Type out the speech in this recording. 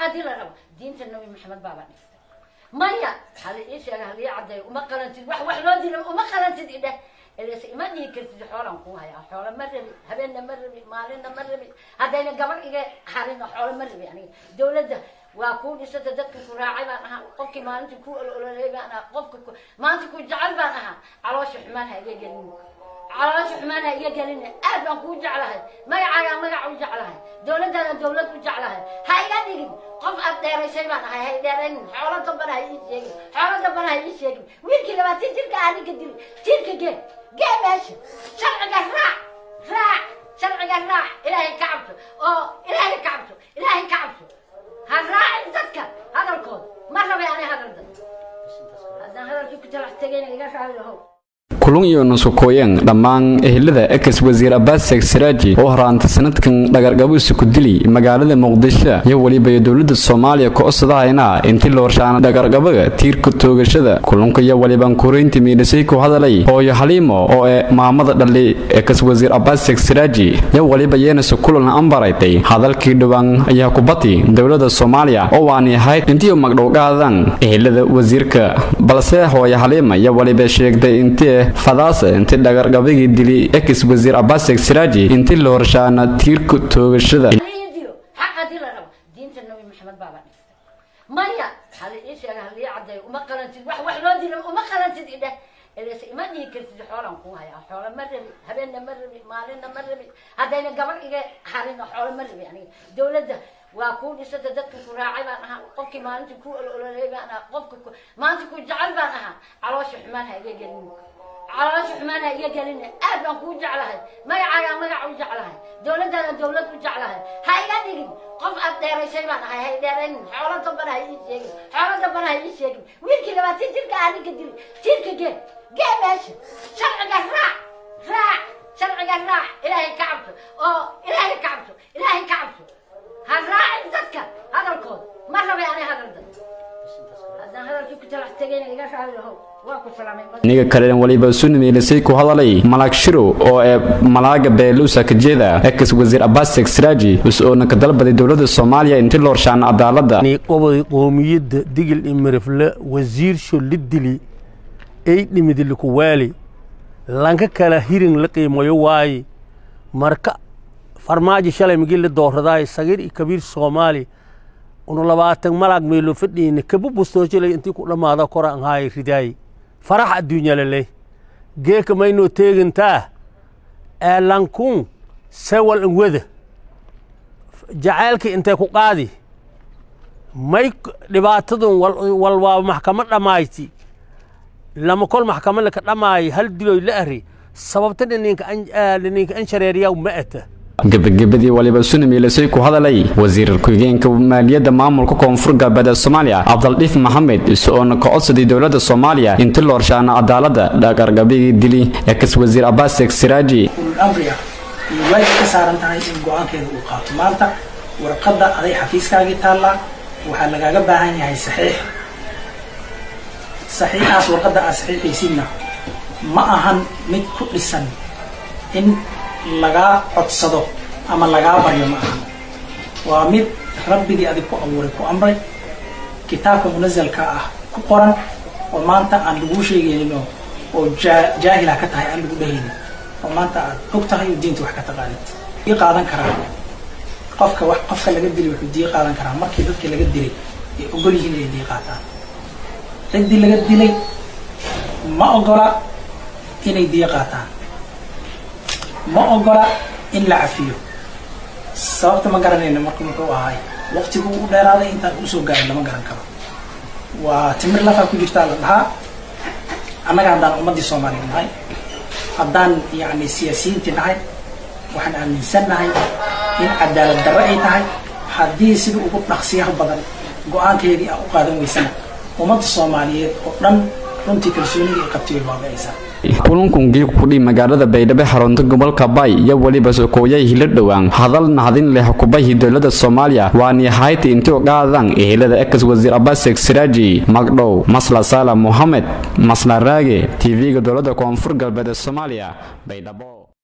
haddii la rabo jeclahay dawladdaada dawlad u jeclahay ha iga dhigin qof aad dheeraysay baan ahay hay dheeraynin xoolo dambana ha ii sheegin xoolo dambana ha ii sheegin wiilkii labaatan jirka aa ninka dili tiirka gee gee meesha sharciga raac raac sharciga raac ilaahay ka cabso oo ilaahay ka cabso ilaahay ka cabso ha raacin dadka hadalkooda ma rabay ani hadal dad haddaan hadalkii ku talax tegayna iga raali lahow kulun iyo nusukooyan dhammaan ehelada ex wasiir abaaseg siraaji oo horaanta sanadkan dhagargabuusi ku dili magaalada muqdisho iyo weliba dowladda soomaaliya ko-osadahayna intii la horshaana dhagargabaga tiirka toogashada. Kulunka iyo weliban kureynta miidhisay ku hadalay hooyo xaliimo oo ee maamada dhali ex wasiir abaaseg siraaji iyo weliba yeenase kulan ambaraytay hadalkii dhowaan ayaa kubati dowladda soomaaliya oo waani ahayd intii magdhowgaadan ehelada wasiirka. Balse hooyo xaliima iyo weliba sheegtay intii fadaasa intii dhagargabagii dili ex wasiir abaaseg siraaji intii la horshaana tiirka toogashada. Xaq haddii la maya ii sheega hala ii caddeeyo uma qalantid waa kuu dhisata dadka ku raacay baan ahaa qofkii maalintii ku olololey baan ahaa qofka maanta ku jecel baan ahaa. Caloosha xumaan ha caloosha xumaan ha iga gelin aad baan kuu jeclahay. Magacaagaa magac u jeclahay. Dawladdaada dawlad u jeclahay. Ha iga dhigin. Qof aad dheeraysay baan ahay. Hay dheeraynin xoolo dambana ha ii sheegin. Xoolo dambana ha ii sheegin. Wiilkii labaatan jirka aa ninka dili tiirka gee gee meesha? Sharciga raac raac. Sharciga raac. Ilaahay ka cabso. Oo ilaahay ka cabso. Ilaahay ka cabso. Ha raacin dadka hadalkooda. Ma rabay ani hadal dad niga kalena waliba sunimiilisay ku hadalay malaag shiro oo ee malaaga beeluusa kajeeda ex wasiir abaaseg siraaji us-oona ka dalbaday dowladda soomaaliya intii la horshaana cadaalada. Qobay qoomiyadda digil iyo mirifle wasiirsho la dili ay dhimidi likuwaali lanka kala hirin la qiimayo waaye marka farmaajo shalay migi la dooradaay sagiir iyo kabiir soomaali unu labaatan malaag meelo fadhiina kaba bustoojilay intii ku dhammaada kora an haay ridaay farax adduunya laley geeka maynoo teegantaa ee lankun sewal an wada jacaylka intay ku qaadi may dhibaatadun wal waa maxkamad dhammayti lama kol maxkamad laka dhammaay hal diloy la ari sababta dhininka an shareeriyaw ma ata gebagabadii waliba sunimiilisay ku hadalay wasiir ku-xigeenka maaliyadda maamulka koonfur galbeed ee soomaaliya cabdaldhiif maxamed is-oona ka codsaday dowladda soomaaliya intii la horshaana cadaalada dhagargabigii dili ex wasiir abaaseg siraaji waajib ka saaran tahay aday xafiiskaagii taallaa waxaa lagaaga baahan yahay saxiix. Saxiixaas warqadda aad saxiixaysidna ma ahan mid ku dhisan in lagaa codsado ama lagaa baryo ma aha waa mid rabbigii adig ku abuuray ku amray kitaabka munazalka ah ku qoran oo maanta aan laguu sheegaynin oo jaahila ka tahay aan lagu dhehaynin oo maanta aad og tahay oo diinta wax ka taqaanid. Dii qaadan karaa. Qofka wax qofka laga dilay wuxuu dii qaadan karaa. Markii dadkii laga dilay ay ogol yihiin inay dii qaataan. Ciddii laga dilay ma ogola inay dii qaataan ma ogola in la cafiyo sababta ma garanayno marka muxuu ahaay waqtigu u dheeraaday intaan u soo gaarin lama garan karo. Waa timir lafaa ku jirtaa la dhahaa. Annaga haddaan ummaddii soomaaliya nahay haddaan yacni siyaasiyiintii nahay waxaan aaminsan nahay in cadaalad darre ay tahay. Haddii sida ugu dhaqsiyaha badan go'aankeedii a u qaadan weysana ummadda soomaaliyeed oo dhan kulankungii kudhi magaalada baydhabo xarunta gobolka bay iyo weliba sokooyay hilo dhowaan. Hadal nahdin leh kubahi dowladda soomaaliya. Waani hayti intii ogaadan ehelada ex wasiir abaaseg siraaji magdhow masla saala mohamed masla raage tv-ga dowladda koonfur galbeed ee soomaaliya baydhabo